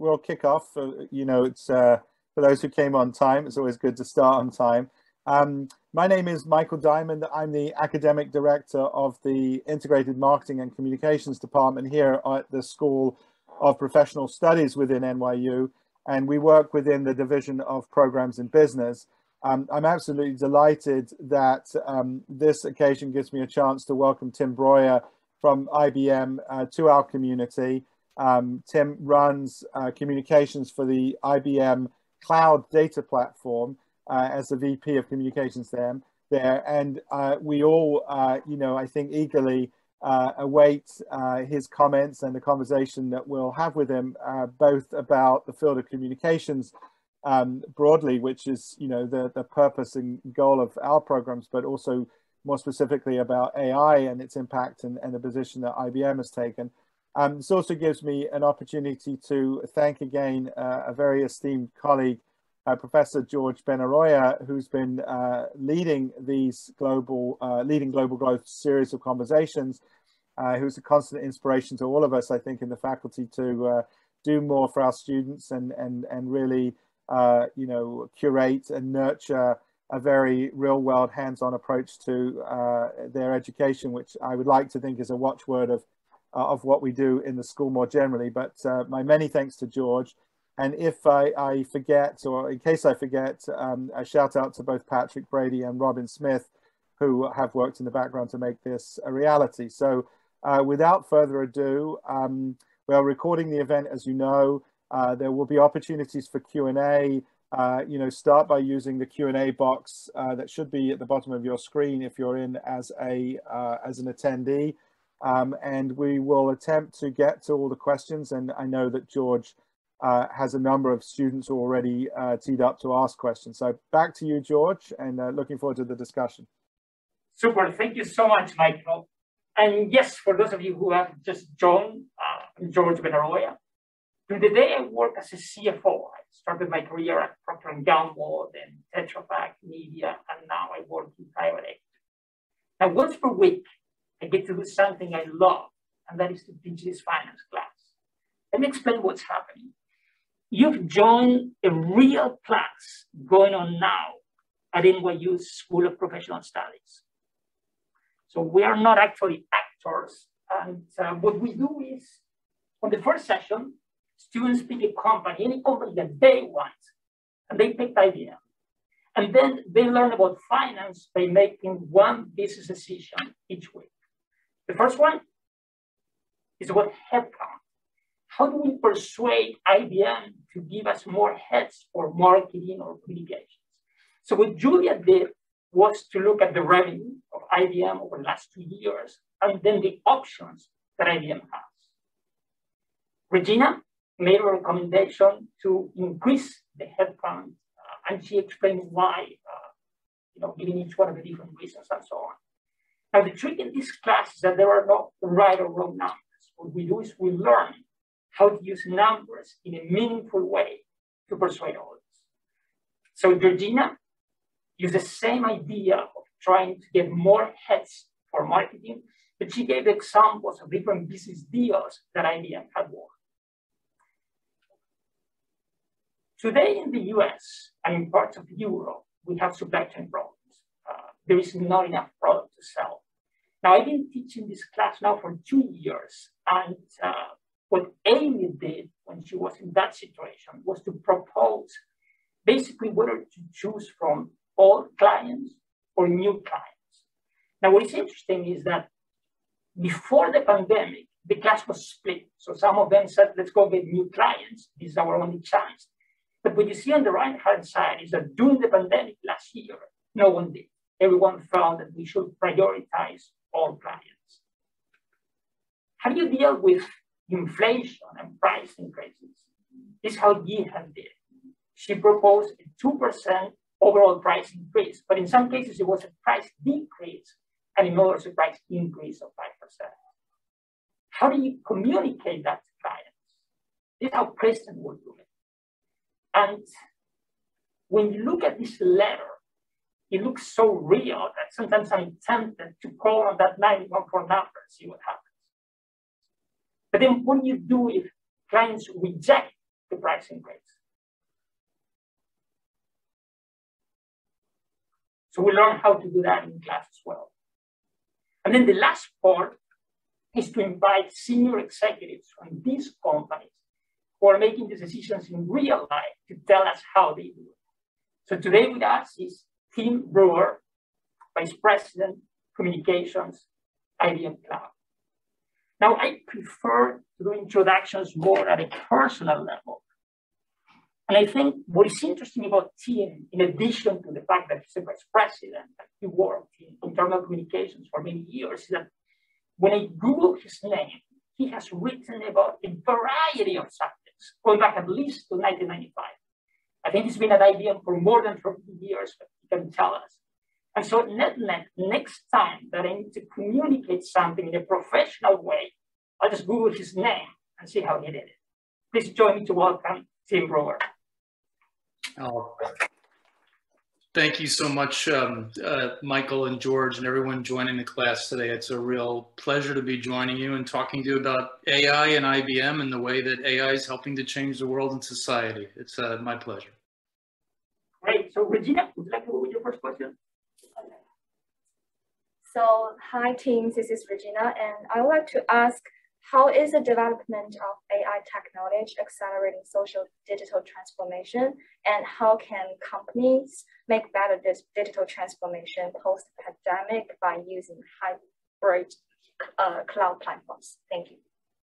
we'll kick off. You know, it's uh, for those who came on time. It's always good to start on time. Um, my name is Michael Diamond. I'm the academic director of the Integrated Marketing and Communications Department here at the School of Professional Studies within NYU, and we work within the Division of Programs in Business. Um, I'm absolutely delighted that um, this occasion gives me a chance to welcome Tim Breuer from IBM uh, to our community. Um, Tim runs uh, communications for the IBM Cloud Data Platform uh, as the VP of Communications there. there. And uh, we all, uh, you know, I think eagerly uh, await his comments and the conversation that we'll have with him, both about the field of communications um, broadly, which is, you know, the, the purpose and goal of our programs, but also more specifically about AI and its impact and, and the position that IBM has taken. Um, this also gives me an opportunity to thank again uh, a very esteemed colleague, uh, Professor George Benaroya, who's been uh, leading these global, uh, leading global growth series of conversations, uh, who's a constant inspiration to all of us, I think, in the faculty to uh, do more for our students and, and, and really, you know, curate and nurture a very real world hands-on approach to their education, which I would like to think is a watchword of of what we do in the school more generally. But uh, my many thanks to George. And if I, I forget, or in case I forget, um, a shout out to both Patrick Brady and Robin Smith, who have worked in the background to make this a reality. So uh, without further ado, um, we are recording the event, as you know. Uh, there will be opportunities for Q&A. Uh, you know, start by using the Q&A box uh, that should be at the bottom of your screen if you're in as, a, uh, as an attendee. Um, and we will attempt to get to all the questions. And I know that George uh, has a number of students already uh, teed up to ask questions. So back to you, George, and uh, looking forward to the discussion. Super. Thank you so much, Michael. And yes, for those of you who have just joined, uh, George Benaroya. During the day, I work as a CFO. I started my career at Procter & Gamble, then Tetra Pak, Media, and now I work in private equity. Now, once per week, I get to do something I love, and that is to teach this finance class. Let me explain what's happening. You've joined a real class going on now at NYU School of Professional Studies. So we are not actually actors. And uh, what we do is, on the first session, students pick a company, any company that they want, and they pick IBM. And then they learn about finance by making one business decision each week. The first one is about headcount. How do we persuade IBM to give us more heads for marketing or communications? So what Julia did was to look at the revenue of IBM over the last two years and then the options that IBM has. Regina made a recommendation to increase the headcount uh, and she explained why, uh, you know, giving each one of the different reasons and so on. Now, the trick in this class is that there are no right or wrong numbers. What we do is we learn how to use numbers in a meaningful way to persuade others. So Georgina used the same idea of trying to get more heads for marketing, but she gave examples of different business deals that IBM had won. Today in the US and in parts of Europe, we have supply chain problems there is not enough product to sell. Now, I've been teaching this class now for two years. And uh, what Amy did when she was in that situation was to propose basically whether to choose from old clients or new clients. Now, what is interesting is that before the pandemic, the class was split. So some of them said, let's go get new clients. This is our only chance. But what you see on the right hand side is that during the pandemic last year, no one did everyone felt that we should prioritize all clients. How do you deal with inflation and price increases? This is how Gihan did. She proposed a 2% overall price increase, but in some cases it was a price decrease, and in others a price increase of 5%. How do you communicate that to clients? This is how Kristen would do it. And when you look at this letter, it looks so real that sometimes I'm tempted to call on that 914 number and see what happens. But then what do you do if clients reject the pricing rates. So we learn how to do that in class as well. And then the last part is to invite senior executives from these companies who are making the decisions in real life to tell us how they do it. So today with us is Tim Breuer, Vice President, Communications, IBM Cloud. Now, I prefer to do introductions more at a personal level. And I think what is interesting about Tim, in addition to the fact that he's a vice president, that he worked in internal communications for many years, is that when I Google his name, he has written about a variety of subjects, going back at least to 1995. I think he's been at IBM for more than 30 years, but can tell us. And so net, net, next time that I need to communicate something in a professional way, I'll just Google his name and see how he did it. Please join me to welcome Tim Breuer. Oh, thank you so much, um, uh, Michael and George and everyone joining the class today. It's a real pleasure to be joining you and talking to you about AI and IBM and the way that AI is helping to change the world and society. It's uh, my pleasure. Great. So Regina, would you like to go with your first question? So, hi team, this is Regina, and I would like to ask how is the development of AI technology accelerating social digital transformation? And how can companies make better this digital transformation post-pandemic by using hybrid uh, cloud platforms? Thank you.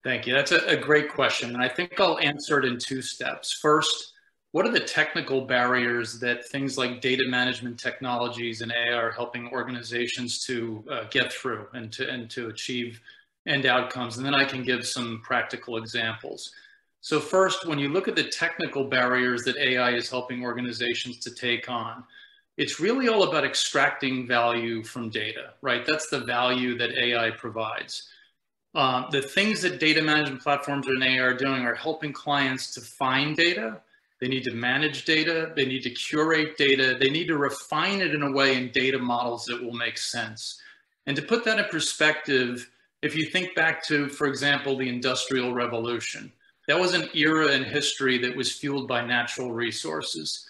Thank you. That's a, a great question. And I think I'll answer it in two steps. First, what are the technical barriers that things like data management technologies and AI are helping organizations to uh, get through and to, and to achieve end outcomes, and then I can give some practical examples. So first, when you look at the technical barriers that AI is helping organizations to take on, it's really all about extracting value from data, right? That's the value that AI provides. Uh, the things that data management platforms and AI are doing are helping clients to find data. They need to manage data. They need to curate data. They need to refine it in a way in data models that will make sense. And to put that in perspective, if you think back to, for example, the Industrial Revolution, that was an era in history that was fueled by natural resources.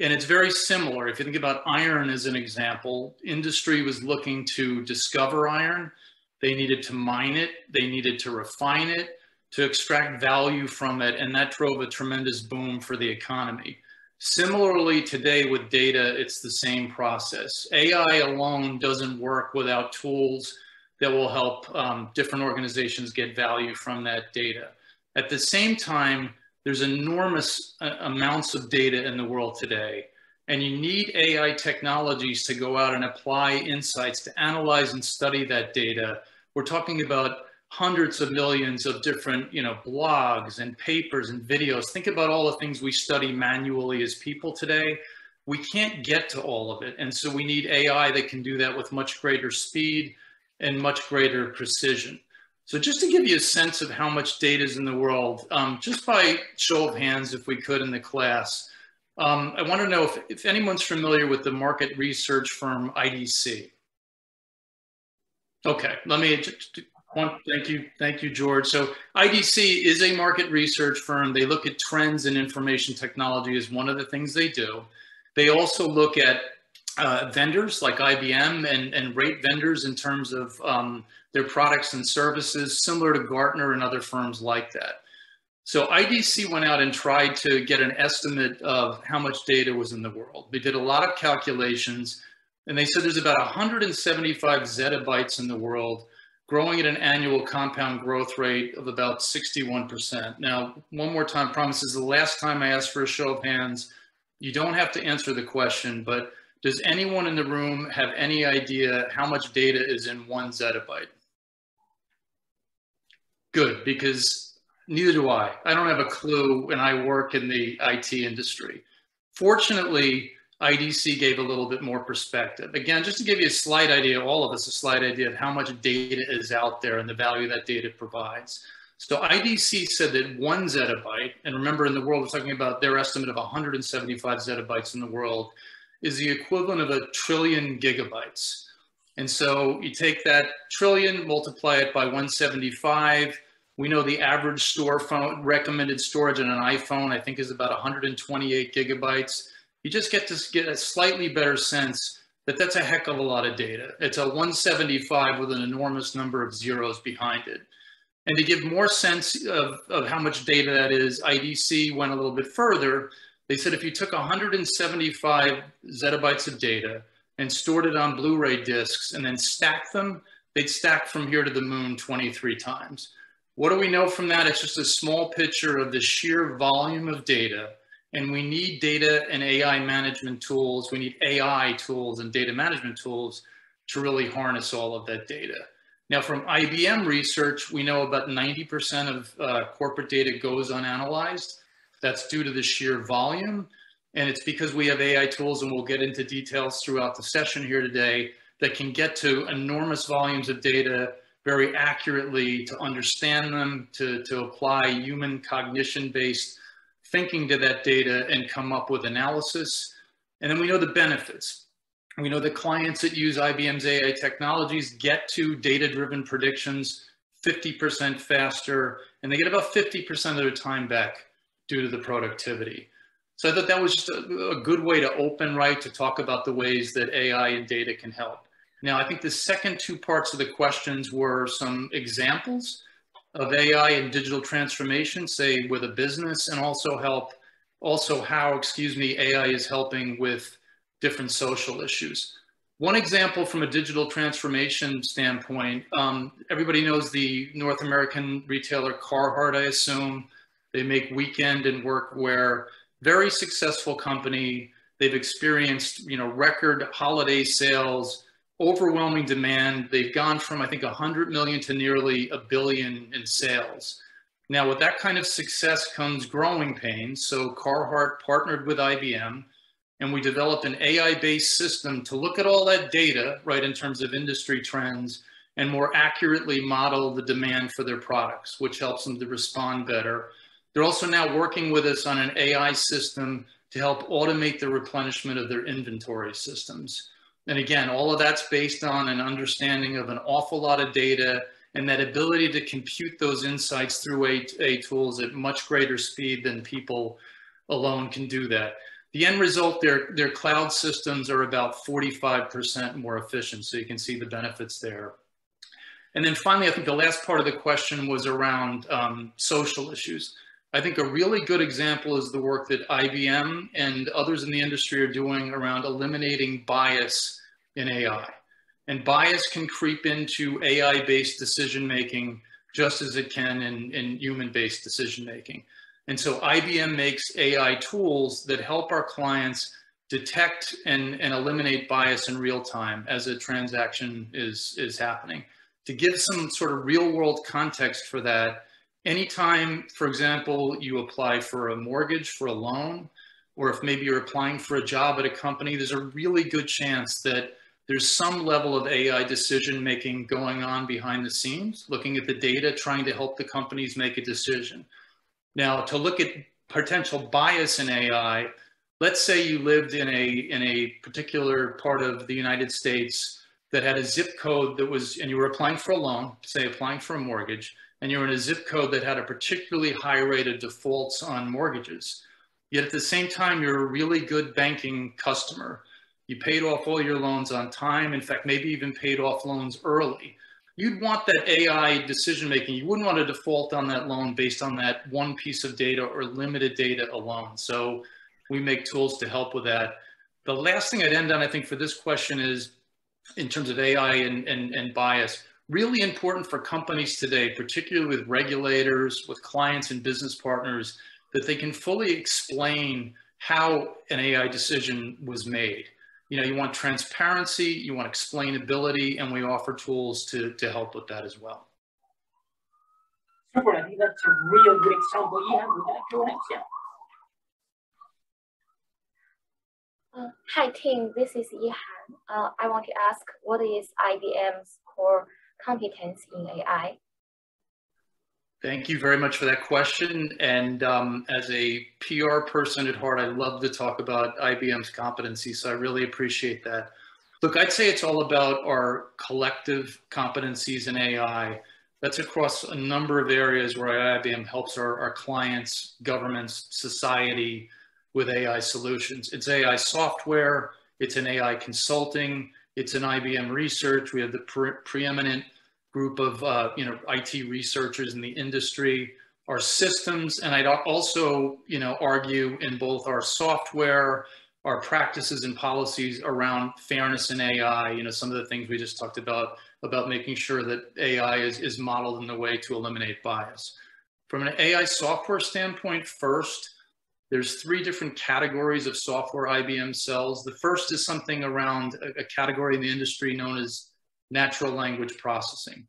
And it's very similar. If you think about iron as an example, industry was looking to discover iron. They needed to mine it. They needed to refine it, to extract value from it. And that drove a tremendous boom for the economy. Similarly, today with data, it's the same process. AI alone doesn't work without tools that will help um, different organizations get value from that data. At the same time, there's enormous uh, amounts of data in the world today, and you need AI technologies to go out and apply insights to analyze and study that data. We're talking about hundreds of millions of different you know, blogs and papers and videos. Think about all the things we study manually as people today. We can't get to all of it. And so we need AI that can do that with much greater speed, and much greater precision. So just to give you a sense of how much data is in the world, um, just by show of hands, if we could in the class, um, I want to know if, if anyone's familiar with the market research firm IDC. Okay, let me, thank you, thank you, George. So IDC is a market research firm. They look at trends in information technology as one of the things they do. They also look at uh, vendors like IBM and, and rate vendors in terms of um, their products and services, similar to Gartner and other firms like that. So IDC went out and tried to get an estimate of how much data was in the world. They did a lot of calculations and they said there's about 175 zettabytes in the world growing at an annual compound growth rate of about 61%. Now, one more time, promises the last time I asked for a show of hands, you don't have to answer the question, but does anyone in the room have any idea how much data is in one zettabyte? Good, because neither do I. I don't have a clue and I work in the IT industry. Fortunately, IDC gave a little bit more perspective. Again, just to give you a slight idea, all of us a slight idea of how much data is out there and the value that data provides. So IDC said that one zettabyte, and remember in the world, we're talking about their estimate of 175 zettabytes in the world, is the equivalent of a trillion gigabytes. And so you take that trillion, multiply it by 175, We know the average store phone recommended storage on an iPhone, I think, is about 128 gigabytes. You just get to get a slightly better sense that that's a heck of a lot of data. It's a 175 with an enormous number of zeros behind it. And to give more sense of, of how much data that is, IDC went a little bit further. They said if you took 175 zettabytes of data and stored it on Blu-ray discs and then stacked them, they'd stack from here to the moon 23 times. What do we know from that? It's just a small picture of the sheer volume of data. And we need data and AI management tools. We need AI tools and data management tools to really harness all of that data. Now, from IBM research, we know about 90% of uh, corporate data goes unanalyzed. That's due to the sheer volume. And it's because we have AI tools, and we'll get into details throughout the session here today, that can get to enormous volumes of data very accurately to understand them, to, to apply human cognition-based thinking to that data and come up with analysis. And then we know the benefits. We know the clients that use IBM's AI technologies get to data-driven predictions 50% faster, and they get about 50% of their time back due to the productivity. So I thought that was just a, a, good way to open right to talk about the ways that AI and data can help. Now, I think the second two parts of the questions were some examples of AI and digital transformation, say with a business, and also help, also how, excuse me, AI is helping with different social issues. One example from a digital transformation standpoint, um, everybody knows the North American retailer Carhartt, I assume. They make weekend and work wear. Very successful company. They've experienced, you know, record holiday sales, overwhelming demand. They've gone from, I think, 100 million to nearly a billion in sales. Now, with that kind of success comes growing pains. So Carhartt partnered with IBM and we developed an AI-based system to look at all that data, right, in terms of industry trends and more accurately model the demand for their products, which helps them to respond better. They're also now working with us on an AI system to help automate the replenishment of their inventory systems. And again, all of that's based on an understanding of an awful lot of data and that ability to compute those insights through AI tools at much greater speed than people alone can do that. The end result, their, their cloud systems are about 45% more efficient. So you can see the benefits there. And then finally, I think the last part of the question was around um, social issues. I think a really good example is the work that IBM and others in the industry are doing around eliminating bias in AI. And bias can creep into AI-based decision-making just as it can in, in human-based decision-making. And so IBM makes AI tools that help our clients detect and, and eliminate bias in real time as a transaction is, is happening. To give some sort of real world context for that, anytime, for example, you apply for a mortgage for a loan, or if maybe you're applying for a job at a company, there's a really good chance that there's some level of AI decision making going on behind the scenes, looking at the data, trying to help the companies make a decision. Now, to look at potential bias in AI, let's say you lived in a, in a particular part of the United States that had a zip code that was, and you were applying for a loan, say applying for a mortgage, and you're in a zip code that had a particularly high rate of defaults on mortgages. Yet at the same time, you're a really good banking customer. You paid off all your loans on time. In fact, maybe even paid off loans early. You'd want that AI decision making. You wouldn't want to default on that loan based on that one piece of data or limited data alone. So we make tools to help with that. The last thing I'd end on, I think, for this question is in terms of AI and, and, and bias really important for companies today, particularly with regulators, with clients and business partners, that they can fully explain how an AI decision was made. You know, you want transparency, you want explainability, and we offer tools to, to help with that as well. Super, I think that's a real good example. Ihan, would you like to next? Yeah. Uh, hi team, this is Yihan. Uh, I want to ask, what is IBM's core competence in AI? Thank you very much for that question. And um, as a PR person at heart, I love to talk about IBM's competency. So I really appreciate that. Look, I'd say it's all about our collective competencies in AI. That's across a number of areas where IBM helps our, our clients, governments, society with AI solutions. It's AI software, it's an AI consulting, it's an IBM research. We have the pre preeminent group of uh, you know IT researchers in the industry, our systems, and I'd also you know argue in both our software, our practices and policies around fairness in AI. You know some of the things we just talked about about making sure that AI is, is modeled in a way to eliminate bias. From an AI software standpoint, first, there's three different categories of software IBM sells. The first is something around a, a category in the industry known as natural language processing.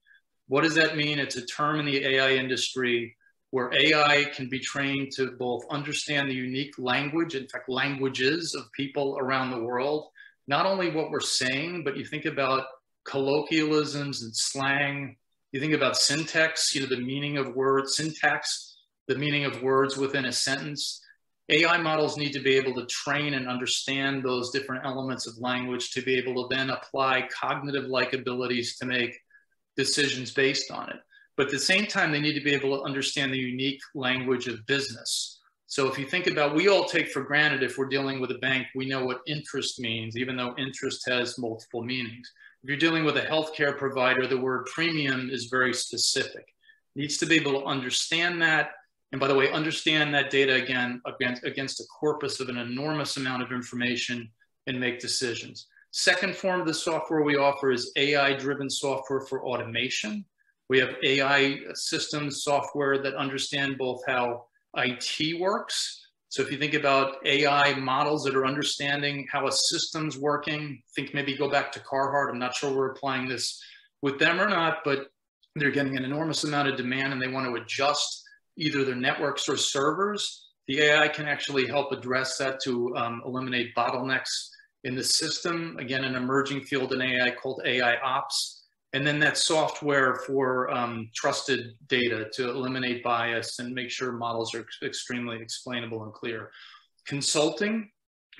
What does that mean? It's a term in the AI industry where AI can be trained to both understand the unique language, in fact, languages of people around the world, not only what we're saying, but you think about colloquialisms and slang. You think about syntax, you know, the meaning of words, syntax, the meaning of words within a sentence. AI models need to be able to train and understand those different elements of language to be able to then apply cognitive like abilities to make decisions based on it. But at the same time, they need to be able to understand the unique language of business. So if you think about, we all take for granted if we're dealing with a bank, we know what interest means, even though interest has multiple meanings. If you're dealing with a healthcare provider, the word premium is very specific. Needs to be able to understand that. And by the way, understand that data again against, against a corpus of an enormous amount of information and make decisions. Second form of the software we offer is AI-driven software for automation. We have AI systems software that understand both how IT works so if you think about AI models that are understanding how a system's working, think maybe go back to Carhartt. I'm not sure we're applying this with them or not, but they're getting an enormous amount of demand and they want to adjust either their networks or servers. The AI can actually help address that to um, eliminate bottlenecks in the system. Again, an emerging field in AI called AI ops and then that software for um, trusted data to eliminate bias and make sure models are extremely explainable and clear. Consulting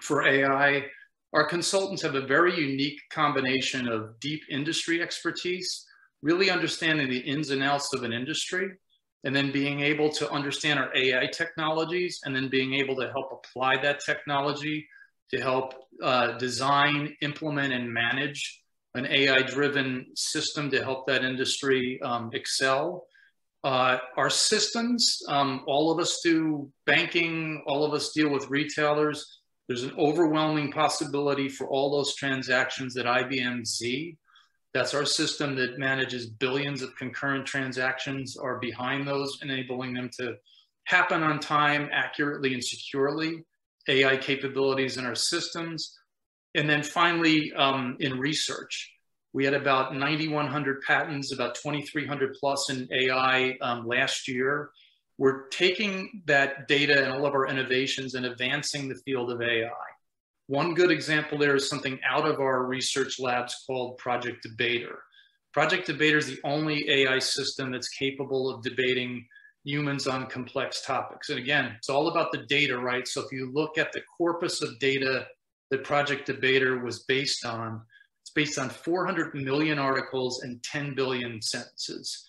for AI, our consultants have a very unique combination of deep industry expertise, really understanding the ins and outs of an industry, and then being able to understand our AI technologies, and then being able to help apply that technology to help uh, design, implement, and manage an AI-driven system to help that industry um, excel. Uh, our systems, um, all of us do banking, all of us deal with retailers. There's an overwhelming possibility for all those transactions that IBM Z, that's our system that manages billions of concurrent transactions are behind those, enabling them to happen on time, accurately and securely. AI capabilities in our systems. And then finally, um, in research, we had about 9,100 patents, about 2,300 plus in AI um, last year. We're taking that data and all of our innovations and advancing the field of AI. One good example there is something out of our research labs called Project Debater. Project Debater is the only AI system that's capable of debating humans on complex topics. And again, it's all about the data, right? So if you look at the corpus of data that Project Debater was based on, it's based on 400 million articles and 10 billion sentences.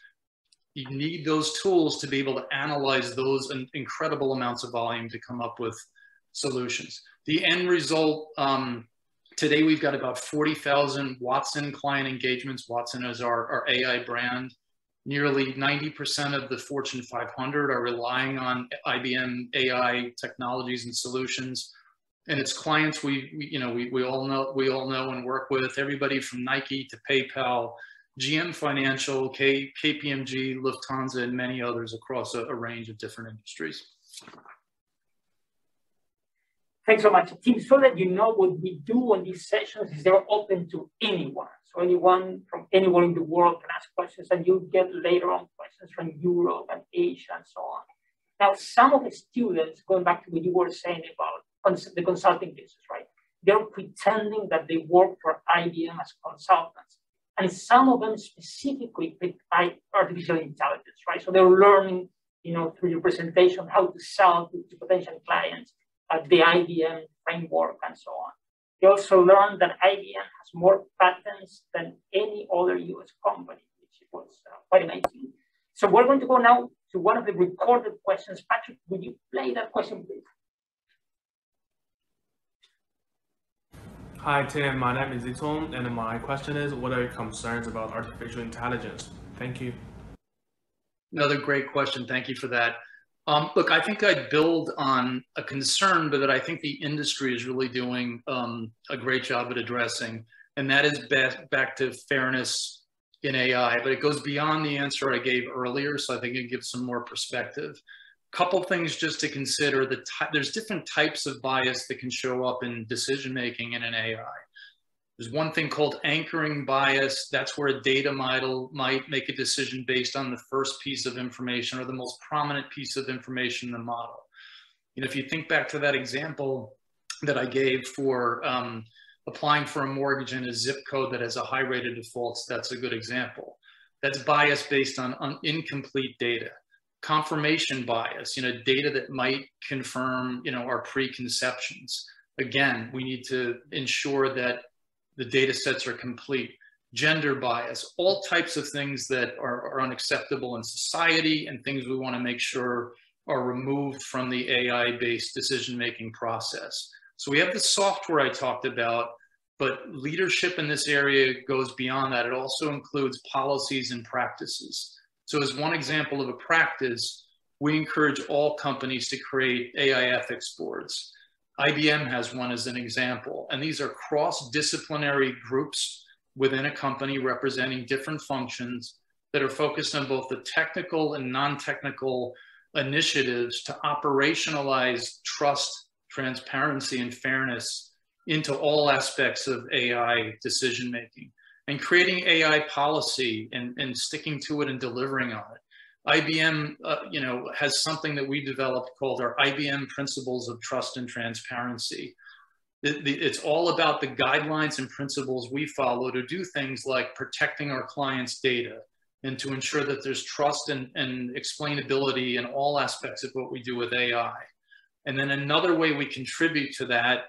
You need those tools to be able to analyze those incredible amounts of volume to come up with solutions. The end result, um, today we've got about 40,000 Watson client engagements. Watson is our, our AI brand. Nearly 90% of the Fortune 500 are relying on IBM AI technologies and solutions and its clients we, we, you know we, we all know we all know and work with everybody from Nike to PayPal, GM Financial, K, KPMG, Lufthansa, and many others across a, a range of different industries. Thanks so much, team. So that you know what we do on these sessions is they're open to anyone. So anyone from anywhere in the world can ask questions, and you'll get later on questions from Europe and Asia and so on. Now, some of the students, going back to what you were saying about the consulting business, right? They're pretending that they work for IBM as consultants. And some of them specifically pick artificial intelligence, right? So they're learning, you know, through your presentation, how to sell to, to potential clients uh, the IBM framework and so on. They also learned that IBM has more patents than any other US company, which was uh, quite amazing. So we're going to go now to one of the recorded questions. Patrick, would you play that question, please? Hi, Tim. My name is Itong, and my question is, what are your concerns about artificial intelligence? Thank you. Another great question. Thank you for that. Um, look, I think I'd build on a concern, but that I think the industry is really doing um, a great job at addressing, and that is back, back to fairness in AI. But it goes beyond the answer I gave earlier, so I think it gives some more perspective. Couple things just to consider: the there's different types of bias that can show up in decision making in an AI. There's one thing called anchoring bias. That's where a data model might make a decision based on the first piece of information or the most prominent piece of information in the model. You know, if you think back to that example that I gave for um, applying for a mortgage in a zip code that has a high rate of defaults, that's a good example. That's bias based on un incomplete data. Confirmation bias, you know, data that might confirm, you know, our preconceptions. Again, we need to ensure that the data sets are complete, gender bias, all types of things that are, are unacceptable in society and things we want to make sure are removed from the AI-based decision-making process. So we have the software I talked about, but leadership in this area goes beyond that. It also includes policies and practices. So as one example of a practice, we encourage all companies to create AI ethics boards. IBM has one as an example, and these are cross-disciplinary groups within a company representing different functions that are focused on both the technical and non-technical initiatives to operationalize trust, transparency, and fairness into all aspects of AI decision making and creating AI policy and, and sticking to it and delivering on it. IBM, uh, you know, has something that we developed called our IBM Principles of Trust and Transparency. it's all about the guidelines and principles we follow to do things like protecting our clients' data and to ensure that there's trust and, and explainability in all aspects of what we do with AI. And then another way we contribute to that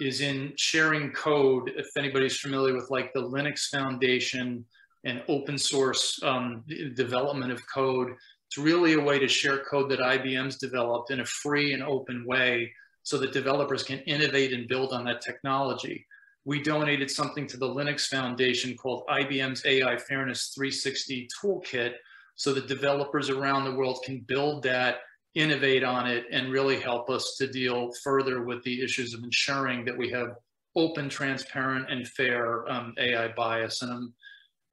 is in sharing code. If anybody's familiar with like the Linux Foundation, and open source um, development of code. It's really a way to share code that IBM's developed in a free and open way so that developers can innovate and build on that technology. We donated something to the Linux Foundation called IBM's AI Fairness 360 Toolkit so that developers around the world can build that, innovate on it, and really help us to deal further with the issues of ensuring that we have open, transparent, and fair um, AI bias. And I'm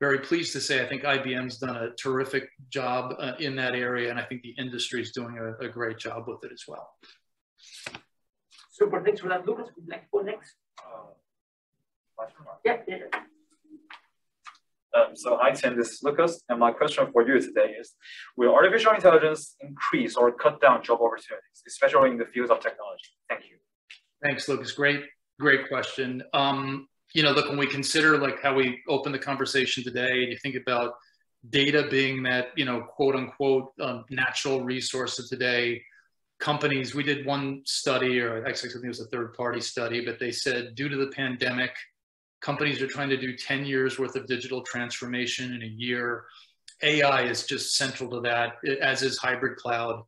very pleased to say I think IBM's done a terrific job uh, in that area, and I think the industry is doing a, a, great job with it as well. Super, thanks for that. Lucas, would like to go next? Uh, yeah, yeah. Um, so hi Tim, this is Lucas, and my question for you today is, will artificial intelligence increase or cut down job opportunities, especially in the fields of technology? Thank you. Thanks, Lucas. Great, great question. Um, you know, look, when we consider like how we open the conversation today, and you think about data being that, you know, quote unquote, um, natural resource of today, companies, we did one study, or actually I think it was a third party study, but they said due to the pandemic, companies are trying to do 10 years worth of digital transformation in a year. AI is just central to that, as is hybrid cloud.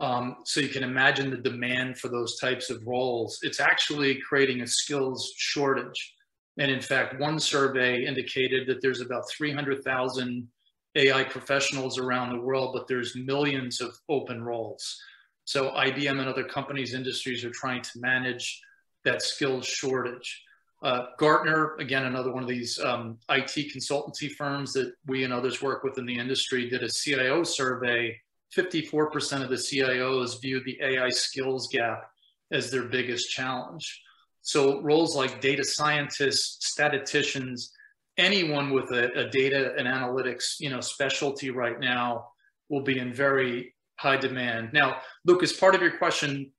Um, so you can imagine the demand for those types of roles. It's actually creating a skills shortage. And in fact, one survey indicated that there's about 300,000 AI professionals around the world, but there's millions of open roles. So IBM and other companies, industries are trying to manage that skills shortage. Uh, Gartner, again, another one of these um, IT consultancy firms that we and others work with in the industry, did a CIO survey. 54% of the CIOs viewed the AI skills gap as their biggest challenge. So roles like data scientists, statisticians, anyone with a, a, data and analytics, you know, specialty right now will be in very high demand. Now, Lucas, part of your question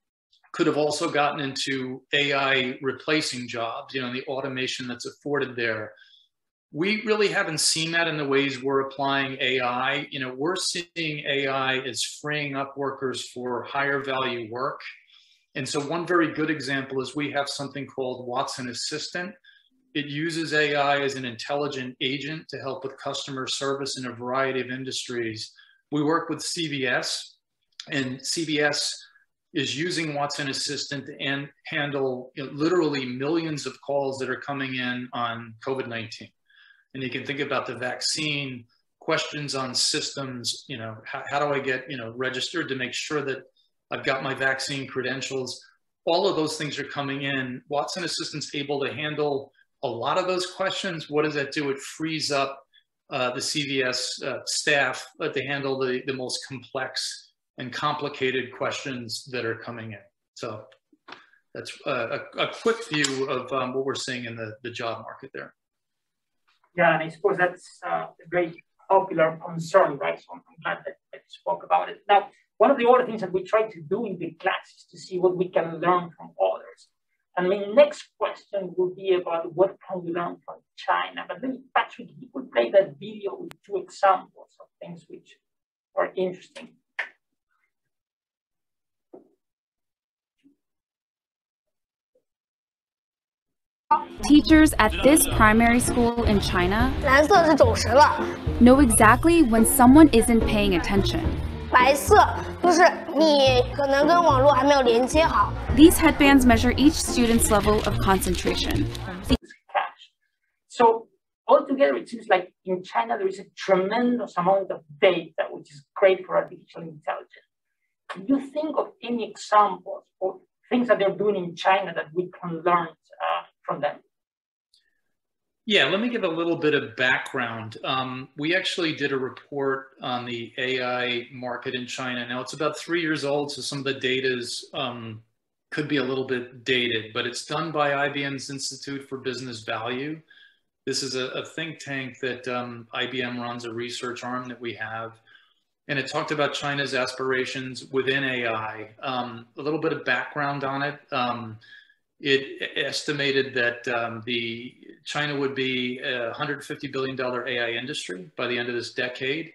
could have also gotten into AI replacing jobs, you know, the automation that's afforded there. We really haven't seen that in the ways we're applying AI. You know, we're seeing AI as freeing up workers for higher value work and so one very good example is we have something called Watson Assistant. It uses AI as an intelligent agent to help with customer service in a variety of industries. We work with CVS, and CVS is using Watson Assistant to and handle you know, literally millions of calls that are coming in on COVID-19. And you can think about the vaccine, questions on systems, you know, how, how do I get, you know, registered to make sure that I've got my vaccine credentials. All of those things are coming in. Watson Assistant's able to handle a lot of those questions. What does that do? It frees up uh, the CVS uh, staff uh, to handle the, the most complex and complicated questions that are coming in. So that's uh, a, a, quick view of um, what we're seeing in the, the job market there. Yeah, and I suppose that's uh, a very popular concern, right? So I'm glad that, that you spoke about it. Now, one of the other things that we try to do in the class is to see what we can learn from others. And my next question will be about what can we learn from China. But then, Patrick, you could play that video with two examples of things which are interesting. Teachers at this primary school in China know exactly when someone isn't paying attention. 白色就是你可能跟网络还没有连接好。These headbands measure each student's level of concentration. So altogether, it seems like in China there is a tremendous amount of data, which is great for artificial intelligence. Can you think of any examples of things that they're doing in China that we can learn uh, from them? Yeah, let me give a little bit of background. Um, we actually did a report on the AI market in China. Now it's about three years old, so some of the data um, could be a little bit dated, but it's done by IBM's Institute for Business Value. This is a, a think tank that um, IBM runs, a research arm that we have. And it talked about China's aspirations within AI. Um, a little bit of background on it. It estimated that um, the China would be a $150 billion AI industry by the end of this decade.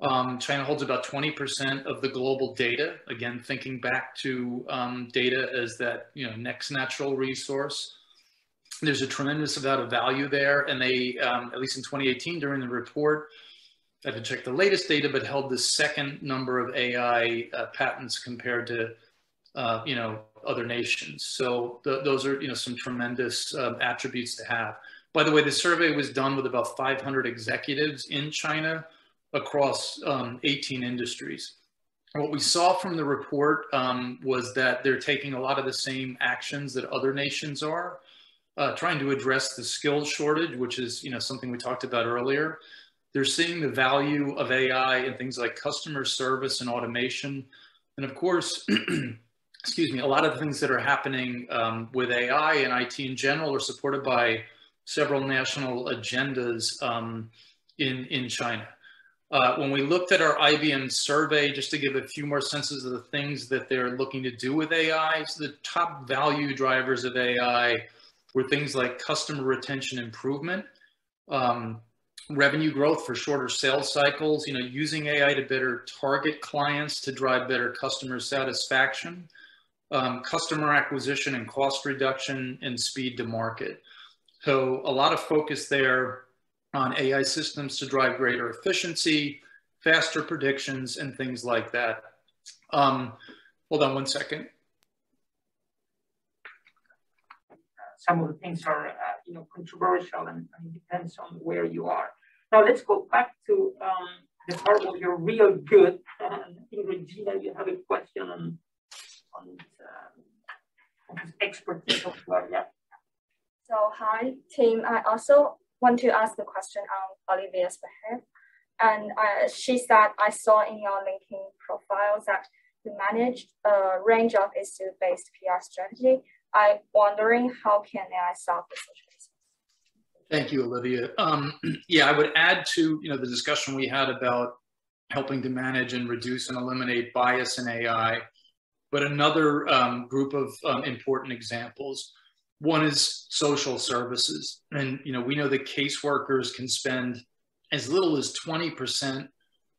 Um, China holds about 20% of the global data. Again, thinking back to um, data as that you know next natural resource. There's a tremendous amount of value there, and they, um, at least in 2018, during the report, I to check the latest data, but held the second number of AI uh, patents compared to uh, you know, other nations. So those are, you know, some tremendous um, attributes to have. By the way, the survey was done with about 500 executives in China across um, 18 industries. What we saw from the report um, was that they're taking a lot of the same actions that other nations are, uh, trying to address the skills shortage, which is, you know, something we talked about earlier. They're seeing the value of AI in things like customer service and automation. And of course, excuse me, a lot of the things that are happening um, with AI and IT in general are supported by several national agendas um, in, in China. Uh, when we looked at our IBM survey, just to give a few more senses of the things that they're looking to do with AI, so the top value drivers of AI were things like customer retention improvement, um, revenue growth for shorter sales cycles, you know, using AI to better target clients to drive better customer satisfaction, um, customer acquisition and cost reduction and speed to market. So a lot of focus there on AI systems to drive greater efficiency, faster predictions, and things like that. Um, hold on one second. Some of the things are, uh, you know, controversial and, and, depends on where you are. Now let's go back to um, the part where you're real good. I think Regina, you have a question on on um, expertise of yeah. So hi team, I also want to ask a question on Olivia's behalf. And uh, she said, I saw in your LinkedIn profile that you manage a range of issue-based PR strategy. I'm wondering how can AI solve this situation? Thank you, Olivia. Um, yeah, I would add to you know the discussion we had about helping to manage and reduce and eliminate bias in AI. But another um, group of um, important examples, one is social services. And, you know, we know that caseworkers can spend as little as 20%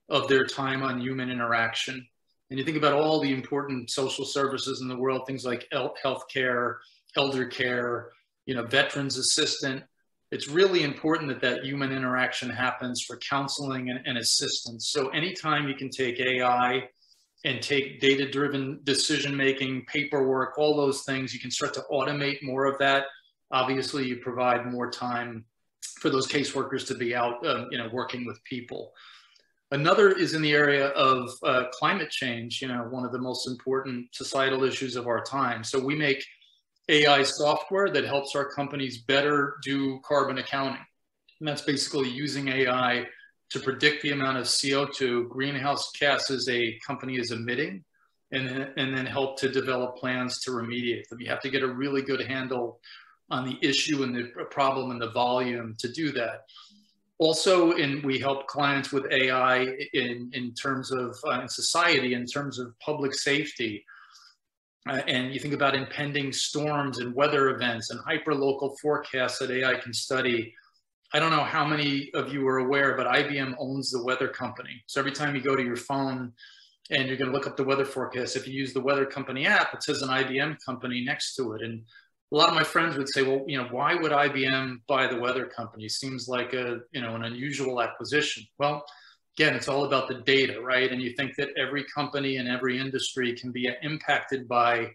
of their time on human interaction. And you think about all the important social services in the world, things like health care, elder care, you know, veterans assistant. It's really important that that human interaction happens for counseling and, and assistance. So anytime you can take AI and take data-driven decision-making, paperwork, all those things, you can start to automate more of that. Obviously, you provide more time for those caseworkers to be out, um, you know, working with people. Another is in the area of uh, climate change, you know, one of the most important societal issues of our time. So we make AI software that helps our companies better do carbon accounting. And that's basically using AI to predict the amount of CO2 greenhouse gases a company is emitting and, and then help to develop plans to remediate them. You have to get a really good handle on the issue and the problem and the volume to do that. Also, in, we help clients with AI in, in terms of uh, in society, in terms of public safety. Uh, and you think about impending storms and weather events and hyperlocal forecasts that AI can study. I don't know how many of you are aware, but IBM owns the weather company. So every time you go to your phone and you're going to look up the weather forecast, if you use the weather company app, it says an IBM company next to it. And a lot of my friends would say, well, you know, why would IBM buy the weather company? Seems like a, you know, an unusual acquisition. Well, again, it's all about the data, right? And you think that every company and every industry can be impacted by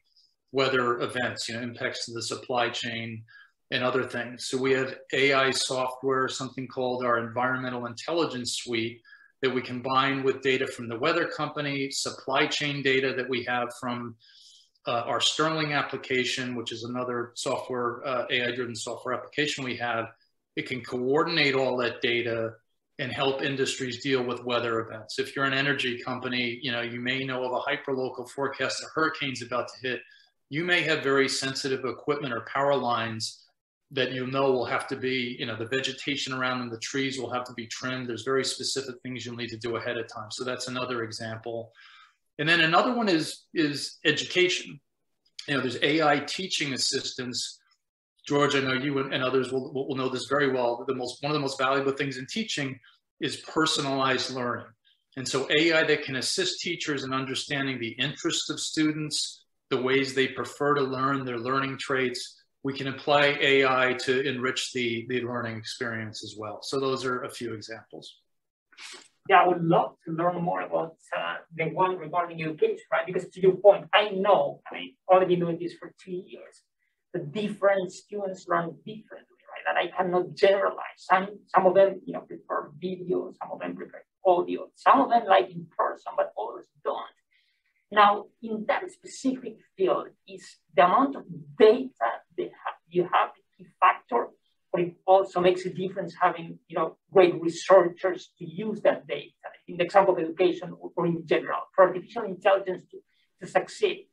weather events, you know, impacts to the supply chain and other things. So we have AI software, something called our environmental intelligence suite that we combine with data from the weather company, supply chain data that we have from uh, our Sterling application, which is another software, uh, AI-driven software application we have, it can coordinate all that data and help industries deal with weather events. If you're an energy company, you know, you may know of a hyperlocal forecast, a hurricane's about to hit. You may have very sensitive equipment or power lines that you know will have to be, you know, the vegetation around them, the trees will have to be trimmed. There's very specific things you'll need to do ahead of time. So that's another example. And then another one is, is education. You know, there's AI teaching assistants. George, I know you and others will, will know this very well. The most, one of the most valuable things in teaching is personalized learning. And so AI that can assist teachers in understanding the interests of students, the ways they prefer to learn, their learning traits, we can apply AI to enrich the, the learning experience as well. So those are a few examples yeah, I would love to learn more about uh, the one regarding education, right? Because to your point, I know, I already doing this for two years, the different students learn differently, right? And I cannot generalize. Some, some of them, you know, prefer video, some of them prefer audio, some of them like in person, but others don't. Now, in that specific field, is the amount of data that you have the key factor but it also makes a difference having you know great researchers to use that data. In the example of education or in general for artificial intelligence to, to succeed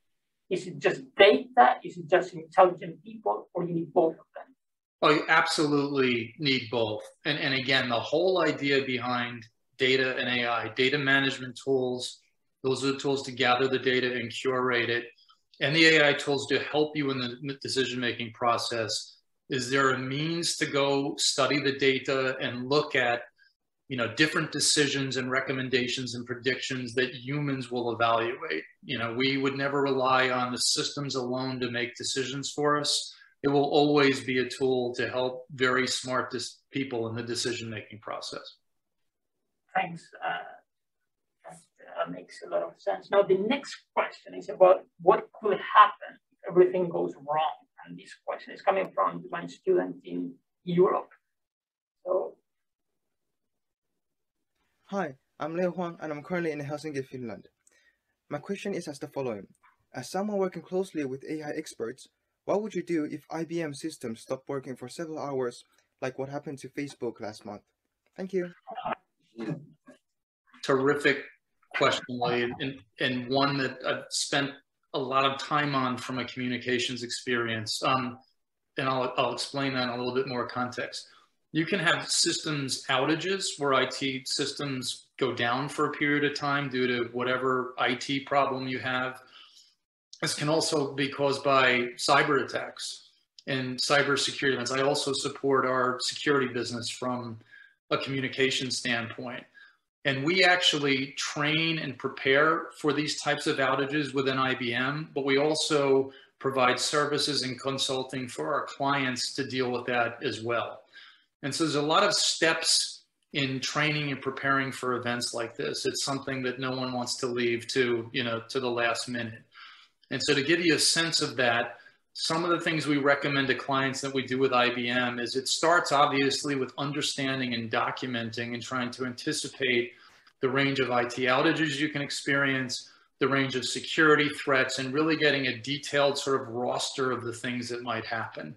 is it just data? Is it just intelligent people or you need both of them? Oh you absolutely need both. And, and again the whole idea behind data and ai data management tools those are the tools to gather the data and curate it and the ai tools to help you in the decision making process is there a means to go study the data and look at you know different decisions and recommendations and predictions that humans will evaluate? You know we would never rely on the systems alone to make decisions for us. It will always be a tool to help very smart people in the decision making process. Thanks uh, that makes a lot of sense now the next question is about what could happen if everything goes wrong and this question is coming from one student in Europe. So. Hi, I'm Leo Huang and I'm currently in Helsinki, Finland. My question is as the following. As someone working closely with AI experts, what would you do if IBM systems stopped working for several hours, like what happened to Facebook last month? Thank you. Terrific question, and, and one that I've spent a lot of time on from a communications experience. Um, and I'll, I'll explain that in a little bit more context. You can have systems outages where IT systems go down for a period of time due to whatever IT problem you have. This can also be caused by cyber attacks and cyber security events. I also support our security business from a communication standpoint. And we actually train and prepare for these types of outages within IBM, but we also provide services and consulting for our clients to deal with that as well. And so there's a lot of steps in training and preparing for events like this. It's something that no one wants to leave to, you know, to the last minute. And so to give you a sense of that, some of the things we recommend to clients that we do with IBM is it starts obviously with understanding and documenting and trying to anticipate the range of IT outages you can experience, the range of security threats, and really getting a detailed sort of roster of the things that might happen.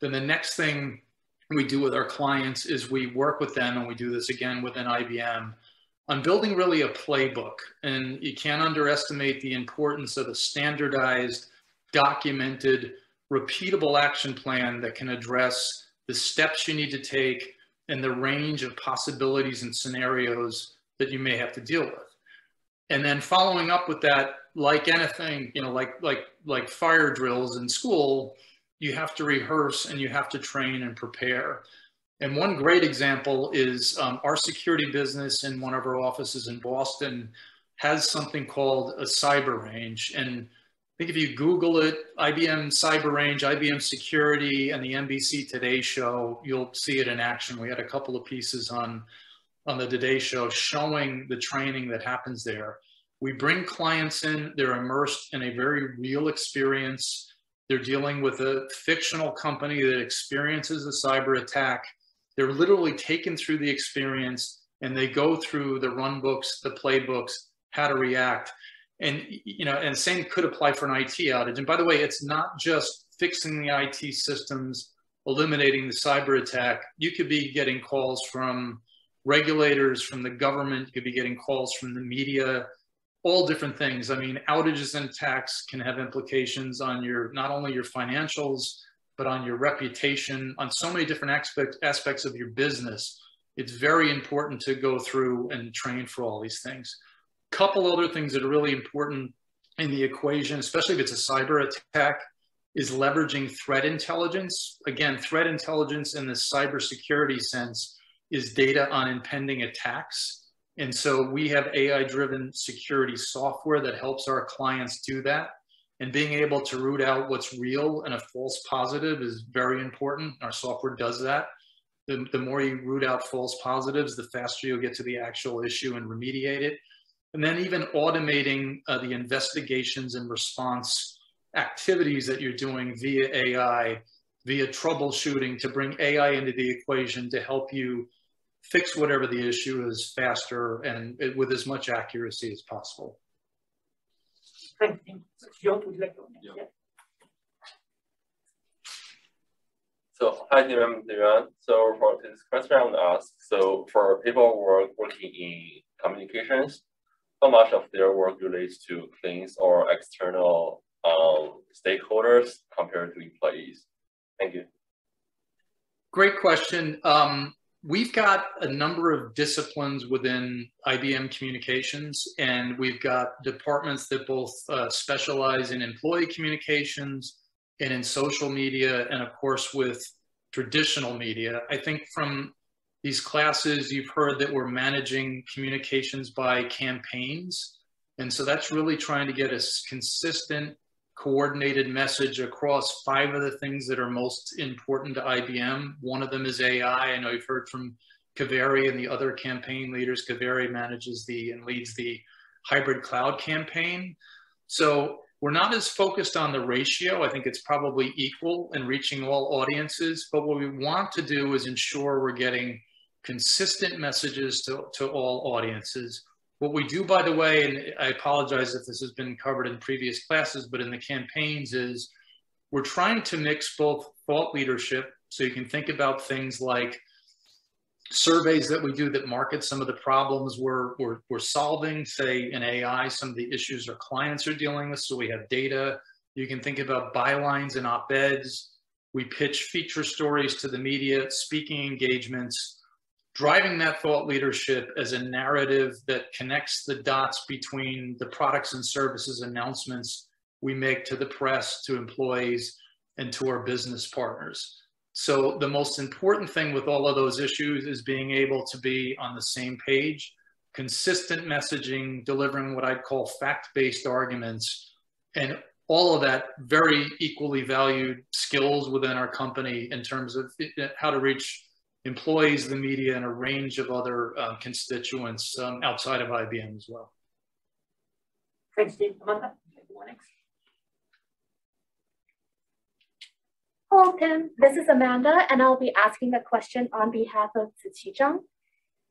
Then the next thing we do with our clients is we work with them, and we do this again within IBM, on building really a playbook. And you can't underestimate the importance of a standardized documented, repeatable action plan that can address the steps you need to take and the range of possibilities and scenarios that you may have to deal with. And then following up with that, like anything, you know, like like like fire drills in school, you have to rehearse and you have to train and prepare. And one great example is um, our security business in one of our offices in Boston has something called a cyber range. And I think if you Google it, IBM Cyber Range, IBM Security, and the NBC Today Show, you'll see it in action. We had a couple of pieces on, on the Today Show showing the training that happens there. We bring clients in, they're immersed in a very real experience. They're dealing with a fictional company that experiences a cyber attack. They're literally taken through the experience and they go through the run books, the playbooks, how to react and you know and same could apply for an IT outage and by the way it's not just fixing the IT systems eliminating the cyber attack you could be getting calls from regulators from the government you could be getting calls from the media all different things. I mean outages and attacks can have implications on your not only your financials but on your reputation on so many different aspect, aspects of your business. It's very important to go through and train for all these things. A couple other things that are really important in the equation, especially if it's a cyber attack, is leveraging threat intelligence. Again, threat intelligence in the cybersecurity sense is data on impending attacks. And so we have AI driven security software that helps our clients do that. And being able to root out what's real and a false positive is very important. Our software does that. The, the more you root out false positives, the faster you'll get to the actual issue and remediate it and then even automating uh, the investigations and response activities that you're doing via AI, via troubleshooting to bring AI into the equation to help you fix whatever the issue is faster and it, with as much accuracy as possible. Thank you. Yeah. So hi, Tim, So for this question, I want to ask, so for people who are working in communications, how much of their work relates to clients or external um, stakeholders compared to employees? Thank you. Great question. Um, we've got a number of disciplines within IBM Communications, and we've got departments that both uh, specialize in employee communications and in social media, and of course with traditional media. I think from these classes, you've heard that we're managing communications by campaigns. And so that's really trying to get a consistent, coordinated message across five of the things that are most important to IBM. One of them is AI. I know you've heard from Kaveri and the other campaign leaders. Kaveri manages the and leads the hybrid cloud campaign. So we're not as focused on the ratio. I think it's probably equal in reaching all audiences. But what we want to do is ensure we're getting consistent messages to, to all audiences. What we do, by the way, and I apologize if this has been covered in previous classes, but in the campaigns is we're trying to mix both thought leadership. So you can think about things like surveys that we do that market some of the problems we're, we're, we're solving, say in AI, some of the issues our clients are dealing with. So we have data. You can think about bylines and op-eds. We pitch feature stories to the media, speaking engagements, driving that thought leadership as a narrative that connects the dots between the products and services announcements we make to the press, to employees, and to our business partners. So the most important thing with all of those issues is being able to be on the same page, consistent messaging, delivering what I'd call fact-based arguments, and all of that very equally valued skills within our company in terms of how to reach employees, the media, and a range of other um, constituents um, outside of IBM as well. Thanks, Steve. Amanda, next. Hello, Tim. This is Amanda, and I'll be asking a question on behalf of Ziqi Zhang.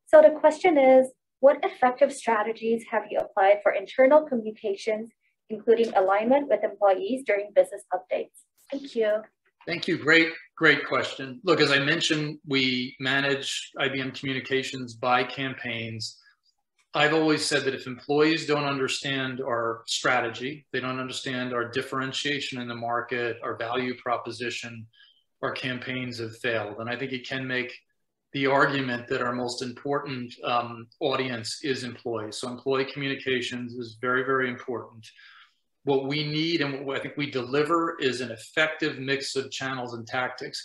So the question is, what effective strategies have you applied for internal communications, including alignment with employees during business updates? Thank you. Thank you. Great, great question. Look, as I mentioned, we manage IBM communications by campaigns. I've always said that if employees don't understand our strategy, they don't understand our differentiation in the market, our value proposition, our campaigns have failed. And I think it can make the argument that our most important um, audience is employees. So employee communications is very, very important what we need and what I think we deliver is an effective mix of channels and tactics.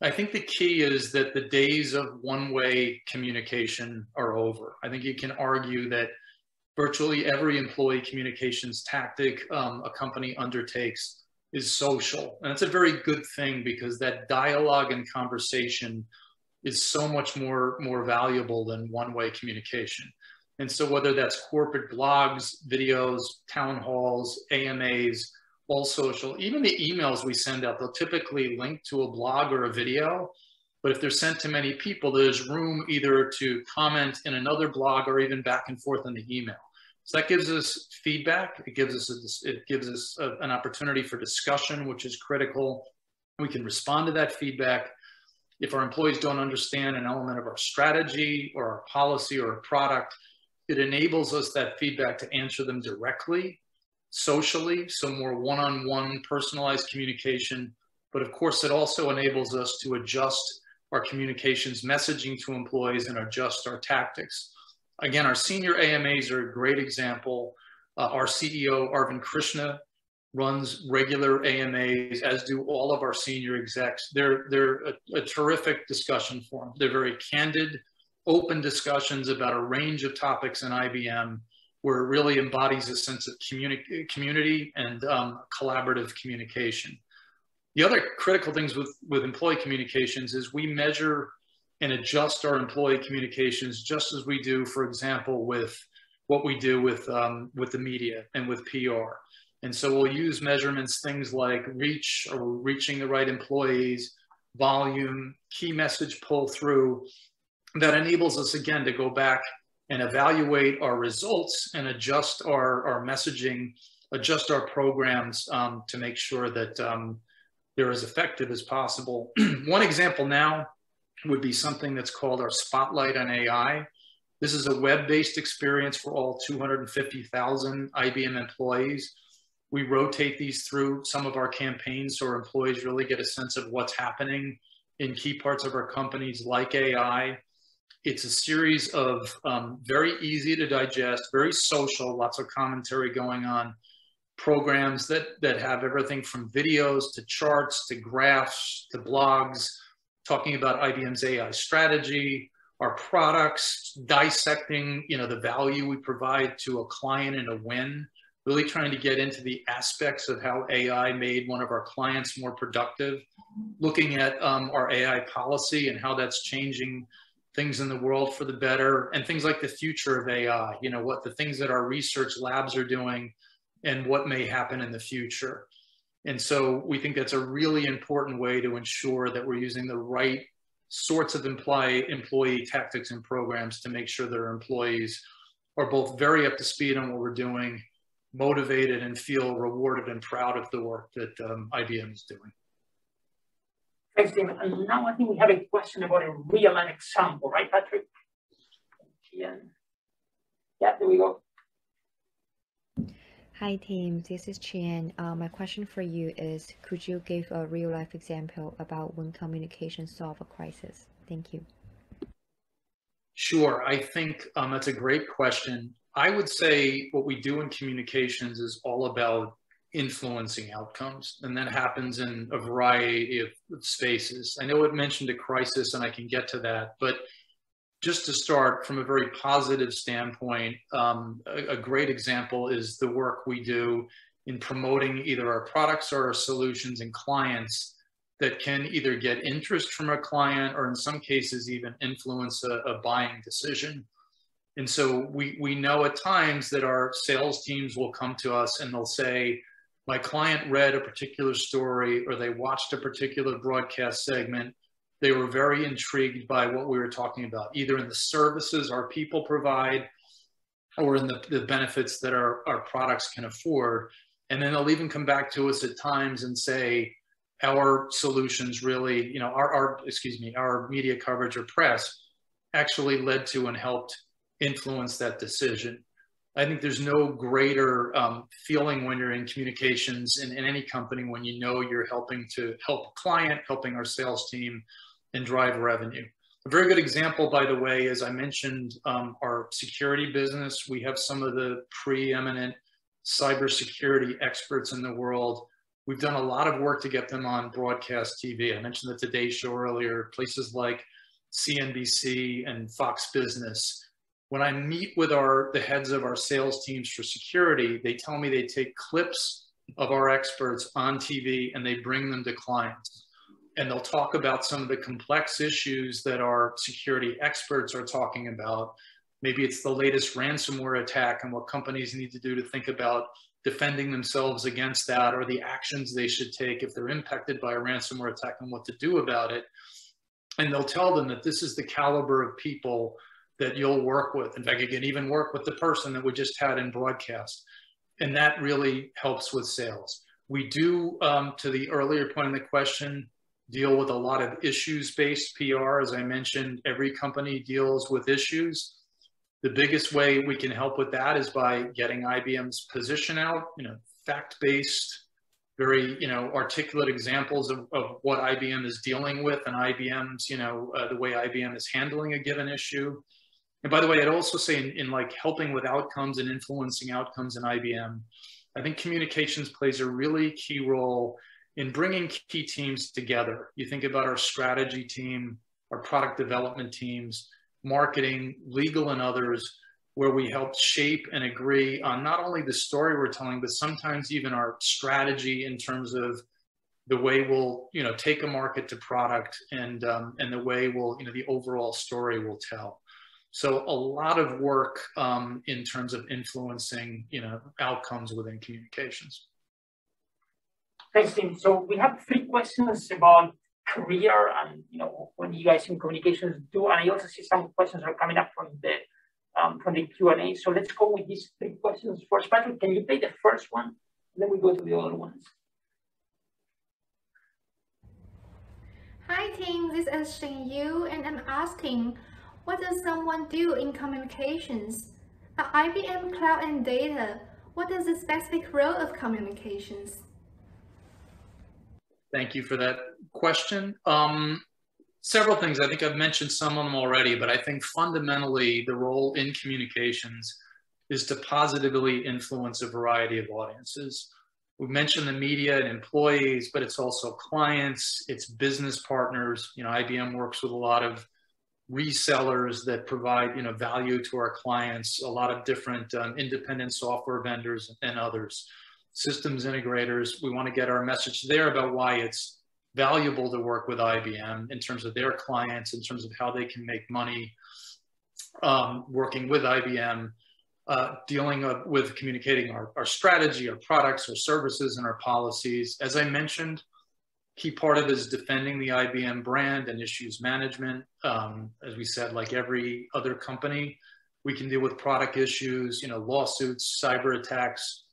I think the key is that the days of one-way communication are over. I think you can argue that virtually every employee communications tactic um, a company undertakes is social. And that's a very good thing because that dialogue and conversation is so much more, more valuable than one-way communication. And so whether that's corporate blogs, videos, town halls, AMAs, all social, even the emails we send out, they'll typically link to a blog or a video. But if they're sent to many people, there's room either to comment in another blog or even back and forth in the email. So that gives us feedback. It gives us a, it gives us a, an opportunity for discussion, which is critical. We can respond to that feedback. If our employees don't understand an element of our strategy or our policy or a product, it enables us that feedback to answer them directly, socially, so more one-on-one personalized communication. But of course, it also enables us to adjust our communications messaging to employees and adjust our tactics. Again, our senior AMAs are a great example. Uh, our CEO, Arvind Krishna, runs regular AMAs, as do all of our senior execs. They're, they're a, a terrific discussion forum. They're very candid open discussions about a range of topics in IBM where it really embodies a sense of communi community and um, collaborative communication. The other critical things with, with employee communications is we measure and adjust our employee communications just as we do, for example, with what we do with, um, with the media and with PR. And so we'll use measurements, things like reach or reaching the right employees, volume, key message pull through, that enables us again to go back and evaluate our results and adjust our, our messaging, adjust our programs um, to make sure that um, they're as effective as possible. One example now would be something that's called our Spotlight on AI. This is a web-based experience for all 250,000 IBM employees. We rotate these through some of our campaigns so our employees really get a sense of what's happening in key parts of our companies like AI, it's a series of um, very easy to digest, very social, lots of commentary going on, programs that, that have everything from videos to charts to graphs to blogs, talking about IBM's AI strategy, our products, dissecting you know, the value we provide to a client and a win, really trying to get into the aspects of how AI made one of our clients more productive, looking at um, our AI policy and how that's changing things in the world for the better and things like the future of AI, you know, what the things that our research labs are doing and what may happen in the future. And so we think that's a really important way to ensure that we're using the right sorts of employee, employee tactics and programs to make sure that our employees are both very up to speed on what we're doing, motivated and feel rewarded and proud of the work that um, IBM is doing. Thanks, Tim. And now I think we have a question about a real life example, right, Patrick? Yeah. Yeah, there we go. Hi team, this is Qian. Uh, my question for you is, could you give a real life example about when communication solve a crisis? Thank you. Sure, I think um, that's a great question. I would say what we do in communications is all about influencing outcomes. And that happens in a variety of spaces. I know it mentioned a crisis and I can get to that, but just to start from a very positive standpoint, um, a, a, great example is the work we do in promoting either our products or our solutions and clients that can either get interest from a client or in some cases even influence a, a buying decision. And so we, we know at times that our sales teams will come to us and they'll say, my client read a particular story or they watched a particular broadcast segment. They were very intrigued by what we were talking about, either in the services our people provide or in the, the benefits that our, our products can afford. And then they'll even come back to us at times and say, our solutions really, you know, our, our excuse me, our media coverage or press actually led to and helped influence that decision. I think there's no greater um, feeling when you're in communications in, in, any company when you know you're helping to help a client, helping our sales team, and drive revenue. A very good example, by the way, as I mentioned, um, our security business. We have some of the preeminent cybersecurity experts in the world. We've done a lot of work to get them on broadcast TV. I mentioned the Today Show earlier, places like CNBC and Fox Business when I meet with our the heads of our sales teams for security, they tell me they take clips of our experts on TV and they bring them to clients. And they'll talk about some of the complex issues that our security experts are talking about. Maybe it's the latest ransomware attack and what companies need to do to think about defending themselves against that or the actions they should take if they're impacted by a ransomware attack and what to do about it. And they'll tell them that this is the caliber of people that you'll work with. In fact, you can even work with the person that we just had in broadcast. And that really helps with sales. We do, um, to the earlier point in the question, deal with a lot of issues-based PR. As I mentioned, every company deals with issues. The biggest way we can help with that is by getting IBM's position out, you know, fact-based, very, you know, articulate examples of, of what IBM is dealing with and IBM's, you know, uh, the way IBM is handling a given issue. And by the way, I'd also say in, in like helping with outcomes and influencing outcomes in IBM, I think communications plays a really key role in bringing key teams together. You think about our strategy team, our product development teams, marketing, legal, and others, where we help shape and agree on not only the story we're telling, but sometimes even our strategy in terms of the way we'll, you know, take a market to product and um, and the way we'll, you know, the overall story we'll tell. So a lot of work um, in terms of influencing, you know, outcomes within communications. Thanks, Tim. So we have three questions about career and, you know, when you guys in communications do, and I also see some questions are coming up from the um, from the Q&A. So let's go with these three questions first. Patrick, can you take the first one? Then we go to the other ones. Hi team, this is Xing Yu and I'm asking, what does someone do in communications? At IBM Cloud and Data, what is the specific role of communications? Thank you for that question. Um, several things. I think I've mentioned some of them already, but I think fundamentally the role in communications is to positively influence a variety of audiences. We mentioned the media and employees, but it's also clients, it's business partners. You know, IBM works with a lot of resellers that provide you know value to our clients a lot of different um, independent software vendors and others. Systems integrators we want to get our message there about why it's valuable to work with ibm in terms of their clients in terms of how they can make money um, working with ibm uh, dealing uh, with communicating our, our strategy our products our services and our policies. As i mentioned key part of it is defending the IBM brand and issues management. Um, as we said, like every other company, we can deal with product issues, you know, lawsuits, cyber attacks.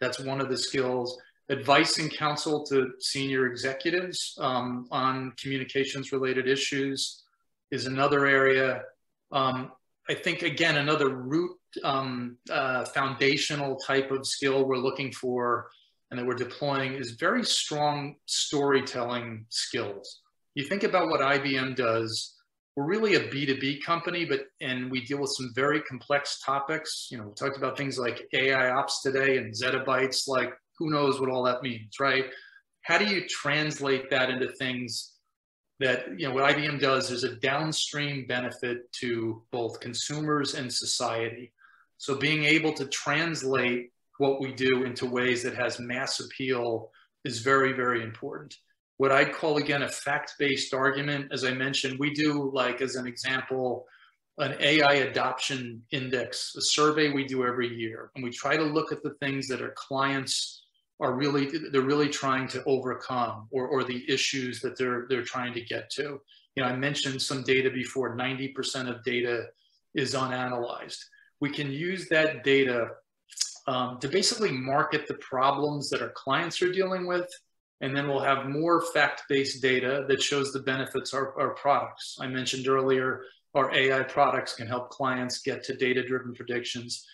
That's one of the skills. Advice and counsel to senior executives um, on communications related issues is another area. Um, I think, again, another root um, uh, foundational type of skill we're looking for and that we're deploying is very strong storytelling skills. You think about what IBM does, we're really a B2B company, but and we deal with some very complex topics. You know, we talked about things like AI ops today and zettabytes, like who knows what all that means, right? How do you translate that into things that, you know, what IBM does is a downstream benefit to both consumers and society. So being able to translate what we do into ways that has mass appeal is very, very important. What I call again a fact-based argument, as I mentioned, we do like as an example, an AI adoption index, a survey we do every year. And we try to look at the things that our clients are really, they're really trying to overcome or, or the issues that they're, they're trying to get to. You know, I mentioned some data before, 90% of data is unanalyzed. We can use that data um, to basically market the problems that our clients are dealing with. And then we'll have more fact-based data that shows the benefits of our products. I mentioned earlier, our AI products can help clients get to data-driven predictions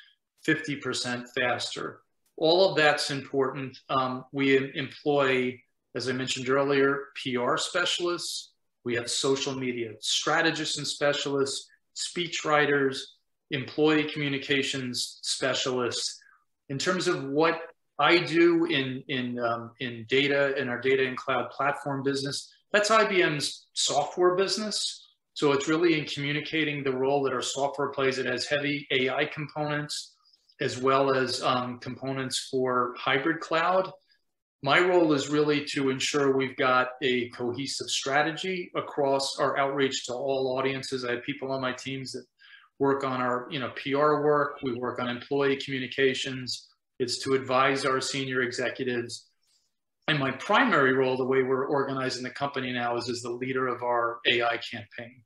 50% faster. All of that's important. Um, we employ, as I mentioned earlier, PR specialists. We have social media strategists and specialists, speech writers, employee communications specialists. In terms of what I do in, in, um, in data, in our data and cloud platform business, that's IBM's software business. So it's really in communicating the role that our software plays. It has heavy AI components as well as um, components for hybrid cloud. My role is really to ensure we've got a cohesive strategy across our outreach to all audiences. I have people on my teams that work on our you know PR work. We work on employee communications. It's to advise our senior executives. And my primary role, the way we're organizing the company now, is as the leader of our AI campaign.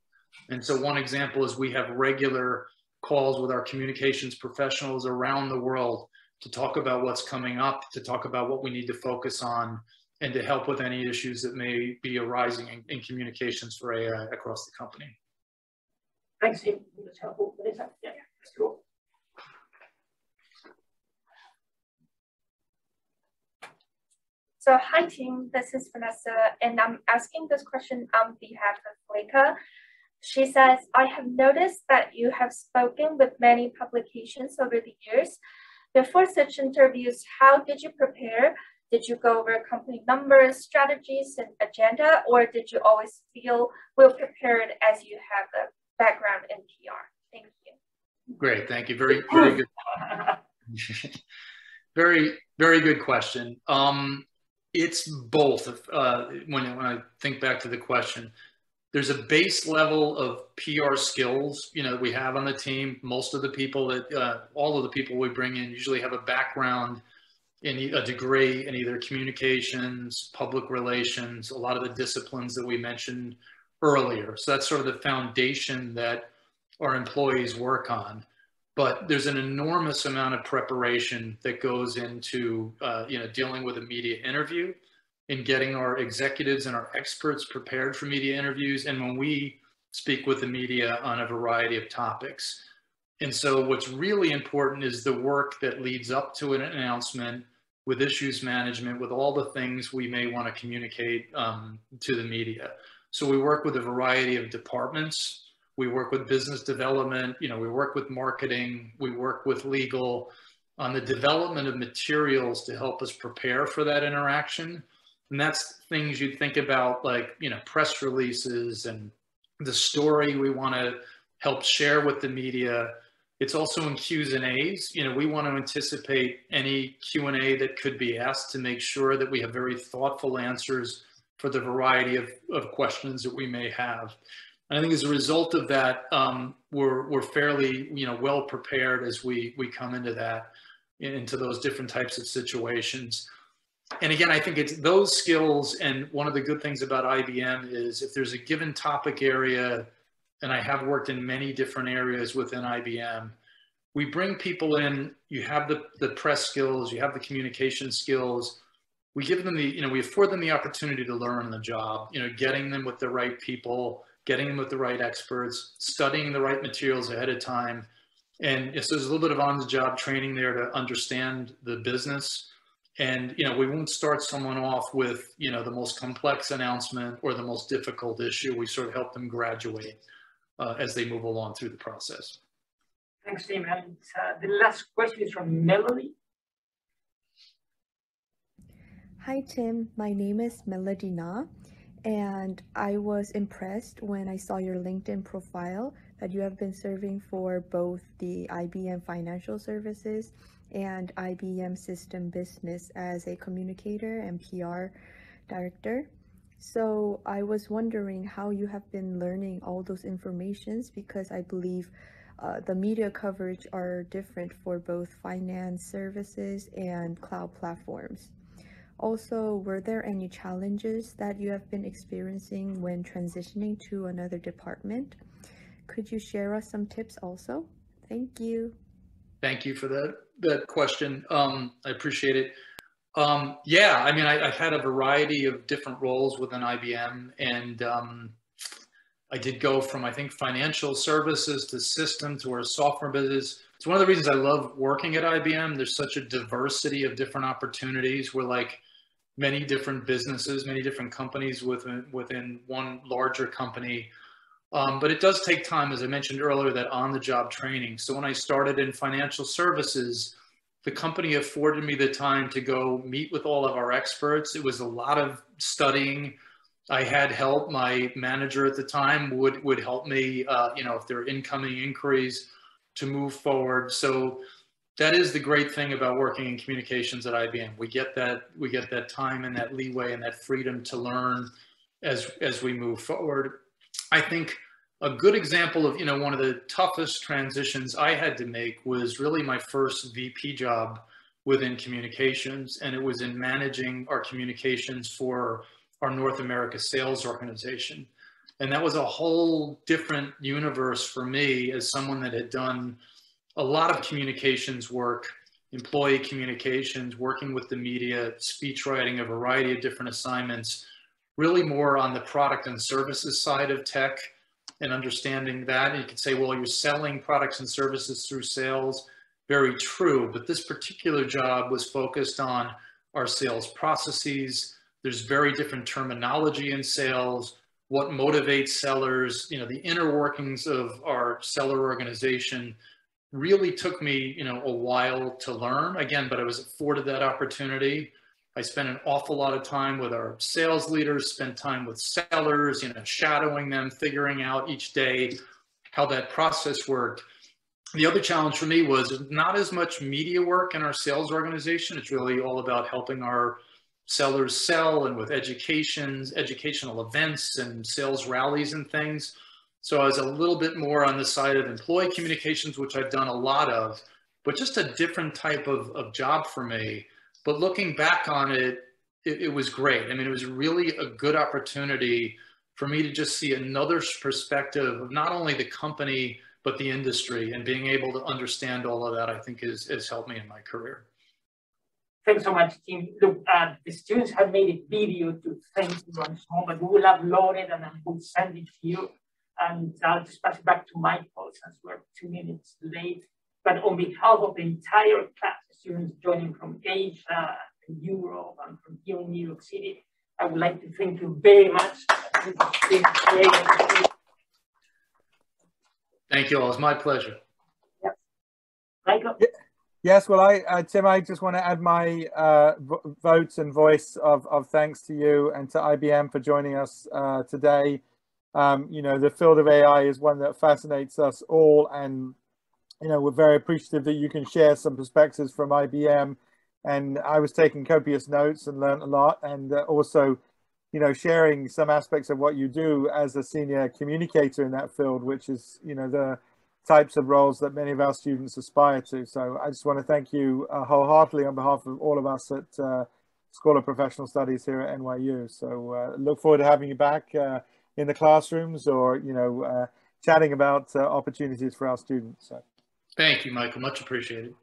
And so one example is we have regular calls with our communications professionals around the world to talk about what's coming up, to talk about what we need to focus on, and to help with any issues that may be arising in, in communications for AI across the company. Thanks, Steve. That's helpful. Yeah, that's cool. So hi team, this is Vanessa, and I'm asking this question on behalf of Leica. She says, I have noticed that you have spoken with many publications over the years. Before such interviews, how did you prepare? Did you go over company numbers, strategies, and agenda, or did you always feel well prepared as you have a background in PR? Thank you. Great, thank you. Very, very good. very, very good question. Um, it's both. Uh, when, when I think back to the question, there's a base level of PR skills, you know, we have on the team. Most of the people that, uh, all of the people we bring in usually have a background in a degree in either communications, public relations, a lot of the disciplines that we mentioned earlier. So that's sort of the foundation that our employees work on. But there's an enormous amount of preparation that goes into, uh, you know, dealing with a media interview in getting our executives and our experts prepared for media interviews and when we speak with the media on a variety of topics. And so what's really important is the work that leads up to an announcement with issues management, with all the things we may want to communicate um, to the media. So we work with a variety of departments. We work with business development, you know, we work with marketing, we work with legal on the development of materials to help us prepare for that interaction. And that's things you'd think about like, you know, press releases and the story we want to help share with the media. It's also in Q's and A's. You know, we want to anticipate any Q&A that could be asked to make sure that we have very thoughtful answers for the variety of, of questions that we may have. And I think as a result of that, um, we're, we're fairly, you know, well prepared as we, we come into that, into those different types of situations and again, I think it's those skills. And one of the good things about IBM is if there's a given topic area, and I have worked in many different areas within IBM, we bring people in, you have the, the press skills, you have the communication skills. We give them the, you know, we afford them the opportunity to learn the job, you know, getting them with the right people, getting them with the right experts, studying the right materials ahead of time. And so there's a little bit of on the job training there to understand the business. And you know we won't start someone off with you know the most complex announcement or the most difficult issue. We sort of help them graduate uh, as they move along through the process. Thanks tim. And uh, the last question is from melody hi tim my name is melody na and i was impressed when i saw your linkedin profile that you have been serving for both the ibm financial services and IBM System Business as a communicator and PR director. So I was wondering how you have been learning all those informations because I believe uh, the media coverage are different for both finance services and cloud platforms. Also, were there any challenges that you have been experiencing when transitioning to another department? Could you share us some tips also? Thank you. Thank you for that, that question. Um, I appreciate it. Um, yeah, I mean, I, have had a variety of different roles within IBM and um, I did go from, I think, financial services to systems or software business. It's one of the reasons I love working at IBM. There's such a diversity of different opportunities where like many different businesses, many different companies within, within one larger company. Um, but it does take time, as I mentioned earlier, that on-the-job training. So when I started in financial services, the company afforded me the time to go meet with all of our experts. It was a lot of studying, I had help. My manager at the time would would help me, uh, you know, if there are incoming inquiries to move forward. So that is the great thing about working in communications at IBM. We get that we get that time and that leeway and that freedom to learn as as we move forward. I think a good example of you know one of the toughest transitions I had to make was really my first VP job within communications, and it was in managing our communications for our North America sales organization. And that was a whole different universe for me as someone that had done a lot of communications work, employee communications, working with the media, speech writing, a variety of different assignments, really more on the product and services side of tech and understanding that. And you could say, well, you're selling products and services through sales. Very true. But this particular job was focused on our sales processes, there's very different terminology in sales, what motivates sellers, you know, the inner workings of our seller organization really took me, you know, a while to learn again, but I was afforded that opportunity. I spent an awful lot of time with our sales leaders, spent time with sellers, you know, shadowing them, figuring out each day how that process worked. The other challenge for me was not as much media work in our sales organization. It's really all about helping our sellers sell and with educations, educational events and sales rallies and things. So I was a little bit more on the side of employee communications, which I've done a lot of, but just a different type of, of job for me. But looking back on it, it, it was great. I mean, it was really a good opportunity for me to just see another perspective of not only the company, but the industry and being able to understand all of that, I think is, has helped me in my career. Thanks so much, team. Look, uh, the students have made a video to thank you and so but we will upload it and then we'll send it to you. And I'll just pass it back to Michael since we're two minutes late. But on behalf of the entire class, students joining from Asia, and Europe, and from here in New York City, I would like to thank you very much. Thank you all. It's my pleasure. Yes. Michael? Yes, well, I, uh, Tim, I just want to add my uh, votes and voice of, of thanks to you and to IBM for joining us uh, today. Um, you know, the field of AI is one that fascinates us all, and you know, we're very appreciative that you can share some perspectives from IBM. And I was taking copious notes and learned a lot, and uh, also, you know, sharing some aspects of what you do as a senior communicator in that field, which is, you know, the types of roles that many of our students aspire to. So I just want to thank you uh, wholeheartedly on behalf of all of us at uh, School of Professional Studies here at NYU. So uh, look forward to having you back uh, in the classrooms or, you know, uh, chatting about uh, opportunities for our students. So. Thank you, Michael. Much appreciated.